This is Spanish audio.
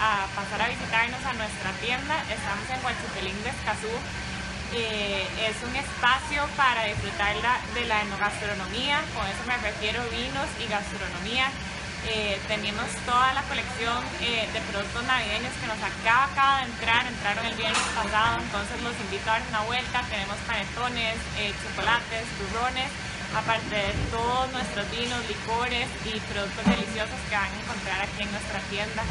a pasar a visitarnos a nuestra tienda. Estamos en Huachipelín de Escazú. Eh, es un espacio para disfrutar de la enogastronomía, con eso me refiero vinos y gastronomía. Eh, tenemos toda la colección eh, de productos navideños que nos acaba, acaba de entrar, entraron el viernes pasado, entonces los invito a dar una vuelta. Tenemos panetones, eh, chocolates, turrones, aparte de todos nuestros vinos, licores y productos deliciosos que van a encontrar aquí en nuestra tienda.